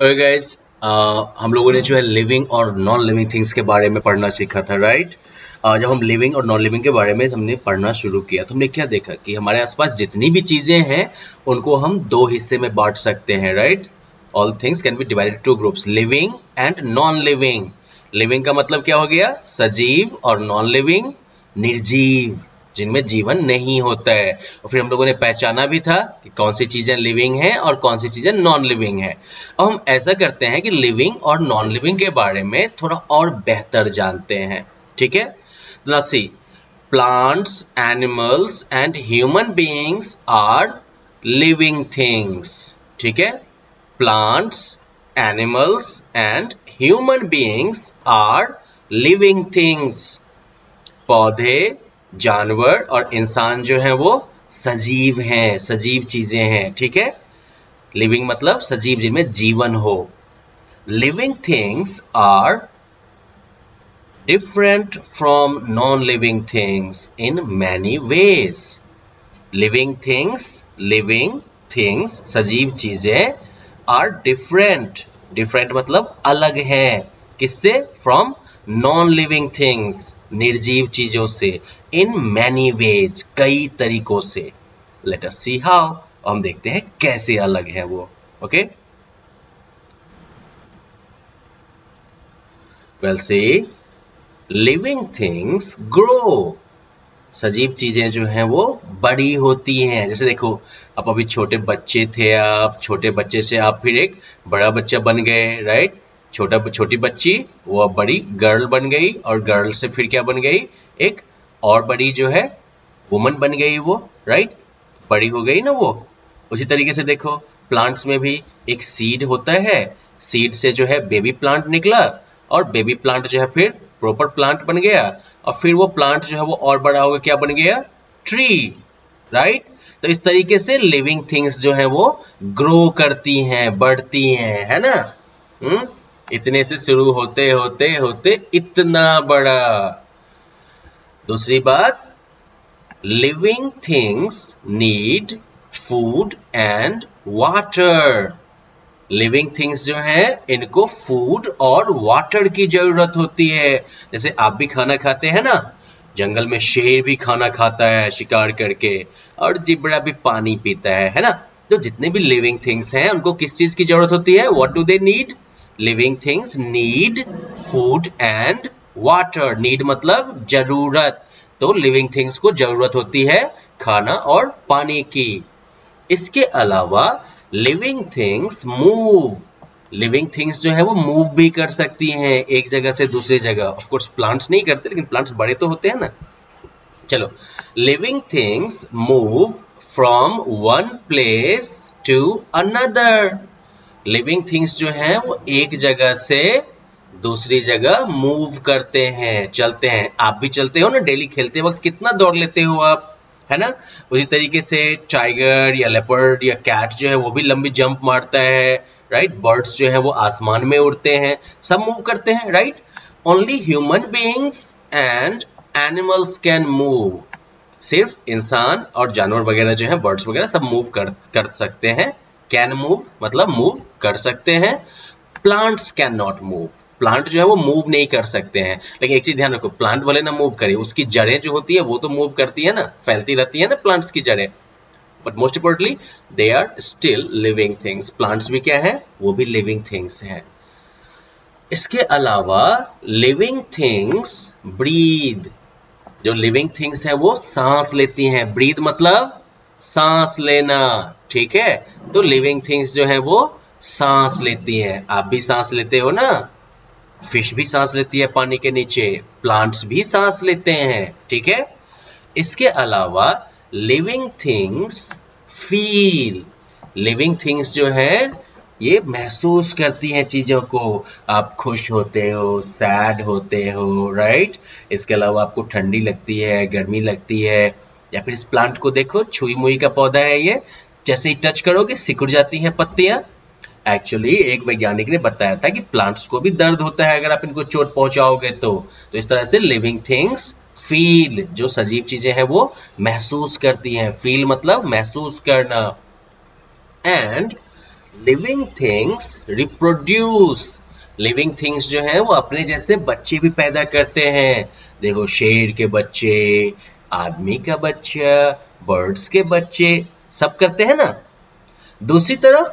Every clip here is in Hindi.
गाइस uh, हम लोगों ने जो है लिविंग और नॉन लिविंग थिंग्स के बारे में पढ़ना सीखा था राइट uh, जब हम लिविंग और नॉन लिविंग के बारे में हमने पढ़ना शुरू किया तो हमने क्या देखा कि हमारे आसपास जितनी भी चीज़ें हैं उनको हम दो हिस्से में बांट सकते हैं right all things can be divided to groups living and non living living का मतलब क्या हो गया? सजीव और नॉन लिविंग निर्जीव. जिनमें जीवन नहीं होता है। और फिर हम लोगों ने पहचाना भी था कि कौन सी चीज़ें लिविंग हैं और कौन सी चीज़ें नॉन लिविंग हैं। अब हम ऐसा करते हैं कि लिविंग और नॉन लिविंग के बारे में थोड़ा और बेहतर जानते हैं। ठीक है? See plants animals and human beings are living things ठीक है? Plants animals and human beings are living things पौधे जानवर और इंसान जो है वो सजीव हैं, सजीव चीज़ें हैं, ठीक है? लिविंग मतलब सजीव, जिनमें जीवन हो। Living things are different from non living things in many ways living things living things सजीव चीज़ें आर डिफरेंट डिफरेंट मतलब अलग है। किससे? फ्रॉम नॉन लिविंग थिंग्स निर्जीव चीज़ों से, इन मैनी वेज कई तरीकों से। लेट अस सी हाउ हम देखते हैं कैसे अलग है वो ओके वेल से लिविंग थिंग्स ग्रो सजीव चीज़ें जो हैं वो बड़ी होती हैं। जैसे देखो, आप अभी छोटे बच्चे थे आप, छोटे बच्चे से आप फिर एक बड़ा बच्चा बन गए राइट छोटा, छोटी बच्ची, वो अब बड़ी गर्ल बन गई और गर्ल से फिर क्या बन गई? एक और बड़ी जो है वुमन बन गई वो राइट बड़ी हो गई ना वो? उसी तरीके से देखो प्लांट्स में भी एक सीड होता है। सीड से जो है बेबी प्लांट निकला और बेबी प्लांट जो है फिर प्रॉपर प्लांट बन गया। और फिर वो प्लांट जो है वो और बड़ा होगा क्या बन गया? ट्री राइट तो इस तरीके से लिविंग थिंग्स जो है वो ग्रो करती हैं, बढ़ती हैं, है ना? हम्म? इतने से शुरू होते होते होते इतना बड़ा। दूसरी बात living things need food and water living things जो है, इनको फ़ूड और वाटर की ज़रूरत होती है। जैसे आप भी खाना खाते हैं ना, जंगल में शेर भी खाना खाता है शिकार करके, और जिबड़ा भी पानी पीता है है ना? तो जितने भी लिविंग थिंग्स हैं, उनको किस चीज़ की ज़रूरत होती है? What do they need living things need food and water need मतलब ज़रूरत। तो लिविंग थिंग्स को ज़रूरत होती है खाना और पानी की। इसके अलावा living things move living things जो है वो मूव भी कर सकती हैं एक जगह से दूसरी जगह। ऑफ़ कोर्स प्लांट्स नहीं करते, लेकिन प्लांट्स बड़े तो होते हैं ना। चलो living things move from one place to another living things जो हैं, वो एक जगह से दूसरी जगह मूव करते हैं, चलते हैं। आप भी चलते हो ना डेली खेलते वक्त कितना दौड़ लेते हो आप, है ना? उसी तरीके से टाइगर या लेपर्ड या कैट जो है, वो भी लंबी जंप मारता है राइट बर्ड्स जो है, वो आसमान में उड़ते हैं। सब मूव करते हैं right only human beings and animals can move सिर्फ़ इंसान और जानवर वगैरह जो है बर्ड्स वगैरह सब मूव कर कर सकते हैं। कैन मूव मतलब मूव कर सकते हैं। Plants can not move plant जो है वो मूव नहीं कर सकते हैं। लेकिन एक चीज़ ध्यान रखो प्लांट वाले ना मूव करे, उसकी जड़ें जो होती है, वो तो मूव करती है ना, फैलती रहती है ना प्लांट्स की जड़ें। But most importantly they are still living things plants भी क्या है? वो भी लिविंग थिंग्स है। इसके अलावा लिविंग थिंग्स ब्रीद जो लिविंग थिंग्स है, वो सांस लेती हैं। ब्रीद मतलब सांस लेना, ठीक है? तो लिविंग थिंग्स जो है वो सांस लेती हैं। आप भी सांस लेते हो ना? फ़िश भी सांस लेती है पानी के नीचे। प्लांट्स भी सांस लेते हैं, ठीक है? इसके अलावा living things feel living things जो है, ये महसूस करती हैं चीज़ों को। आप खुश होते हो सैड होते हो राइट इसके अलावा आपको ठंडी लगती है, गर्मी लगती है। या फिर इस प्लांट को देखो, छुई मुई का पौधा है ये, जैसे ही टच करोगे, सिकुड़ जाती हैं पत्तियाँ। एक्चुअली एक वैज्ञानिक ने बताया था कि प्लांट्स को भी दर्द होता है अगर आप इनको चोट पहुंचाओगे तो। तो इस तरह से लिविंग थिंग्स फील जो सजीव चीज़ें हैं वो महसूस करती हैं। फील मतलब महसूस करना। And living things reproduce living things जो है वो अपने जैसे बच्चे भी पैदा करते हैं। देखो, शेर के बच्चे आदमी का बच्चा बर्ड्स के बच्चे, सब करते हैं ना? दूसरी तरफ़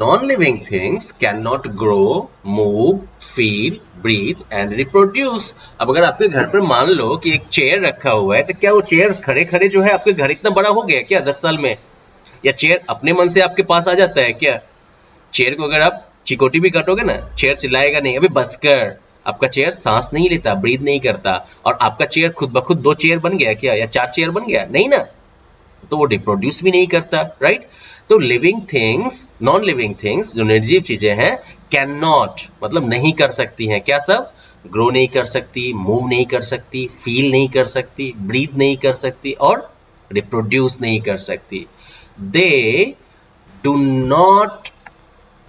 non living things can not grow move feel breathe and reproduce अब अगर आपके घर पर मान लो कि एक चेयर रखा हुआ है तो क्या वो चेयर खड़े खड़े जो है आपके घर इतना बड़ा हो गया क्या दस साल में? या चेयर अपने मन से आपके पास आ जाता है क्या? चेयर को अगर आप चिकोटी भी काटोगे ना चेयर चिल्लाएगा नहीं। अभी बस कर। आपका चेयर सांस नहीं लेता ब्रीद नहीं करता, और आपका चेयर खुद ब खुद दो चेयर बन गया क्या? या चार चेयर बन गया? नहीं ना। तो वो रिप्रोड्यूस भी नहीं करता राइट तो living things non living things जो निर्जीव चीज़ें हैं कैन नॉट मतलब नहीं कर सकती हैं। क्या सब? ग्रो नहीं कर सकती मूव नहीं कर सकती फील नहीं कर सकती ब्रीद नहीं कर सकती, और रिप्रोड्यूस नहीं कर सकती। They do not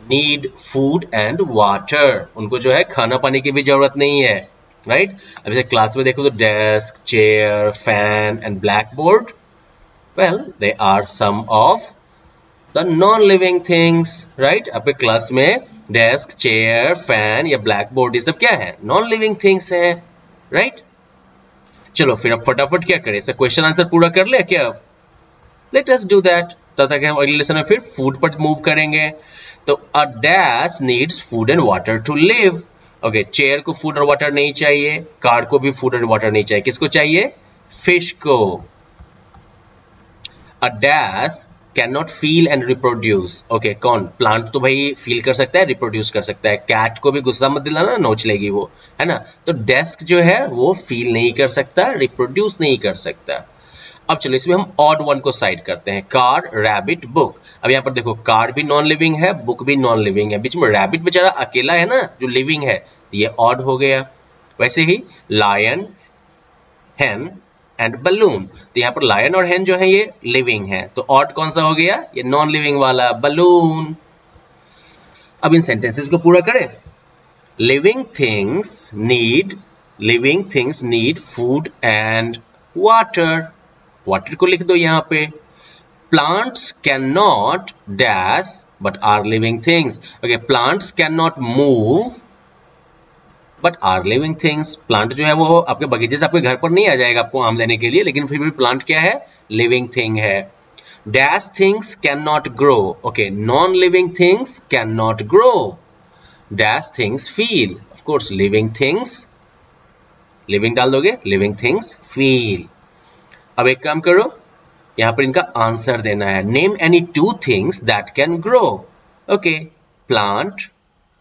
need food and water उनको जो है खाना पानी की भी ज़रूरत नहीं है राइट? अब जैसे क्लास में देखो तो desk chair fan and black board well they are some of the non living things right आपके क्लास में डेस्क चेयर फ़ैन या ब्लैक बोर्ड ये सब क्या है? नॉन लिविंग थिंग्स है राइट right? चलो फिर अब फटाफट क्या करें? सर क्वेश्चन आंसर पूरा कर ले क्या? लेट अस डू दैट तब तक हम अगले लेसन में फिर फ़ूड पर मूव करेंगे। तो a dash needs food and water to live okay chair को फ़ूड और वाटर नहीं चाहिए कार को भी फ़ूड एंड वाटर नहीं चाहिए। किसको चाहिए? फ़िश को। A dash can not feel and reproduce okay कौन? प्लांट तो भाई फील कर सकता है रिप्रोड्यूस कर सकता है। कैट को भी गुस्सा मत दिलाना, नोच लेगी वो। है ना? तो डेस्क जो है, वो फील नहीं कर सकता रिप्रोड्यूस नहीं कर सकता। अब चलो इसमें हम ऑड वन को साइड करते हैं। कार रैबिट बुक अब यहाँ पर देखो कार भी नॉन लिविंग है बुक भी नॉन लिविंग है। बीच में रैबिट बेचारा अकेला है ना, जो लिविंग है तो ये ऑड हो गया। वैसे ही लायन हैन एंड बलून तो यहाँ पर लायन और हैन जो है, ये लिविंग है। तो ऑड कौन सा हो गया? ये नॉन लिविंग वाला बलून अब इन सेंटेंसेस को पूरा करें। Living things need living things need food and water water को लिख दो यहाँ पे। Plants can not dash but are living things okay plants can not move but are living things plant जो है वो आपके बगीचे से आपके घर पर नहीं आ जाएगा आपको आम लेने के लिए, लेकिन फिर भी प्लांट क्या है? लिविंग थिंग है। Dash things can not grow okay non living things can not grow dash things feel of course living things living डाल दोगे लिविंग थिंग्स फील अब एक काम करो, यहाँ पर इनका आंसर देना है। Name any two things that can grow okay plant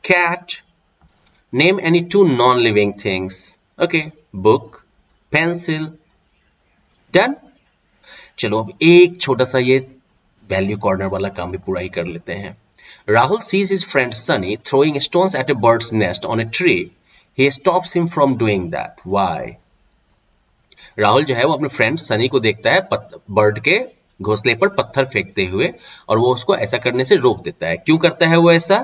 cat name any two non living things okay book pencil done चलो, अब एक छोटा सा ये वैल्यू कॉर्नर वाला काम भी पूरा ही कर लेते हैं। Rahul sees his friend Sunny throwing stones at a bird's nest on a tree He stops him from doing that. Why? Rahul जो है वो अपने फ्रेंड सनी को देखता है बर्ड के घोंसले पर पत्थर फेंकते हुए और वो उसको ऐसा करने से रोक देता है। क्यों करता है वो ऐसा?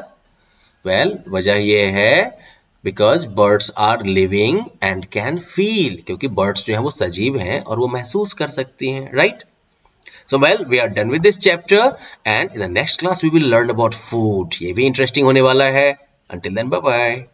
वेल well, वजह ये है because birds are living and can feel क्योंकि बर्ड्स जो है वो सजीव हैं और वो महसूस कर सकती हैं right so well we are done with this chapter and in the next class we will learn about food ये भी इंटरेस्टिंग होने वाला है। Until then bye bye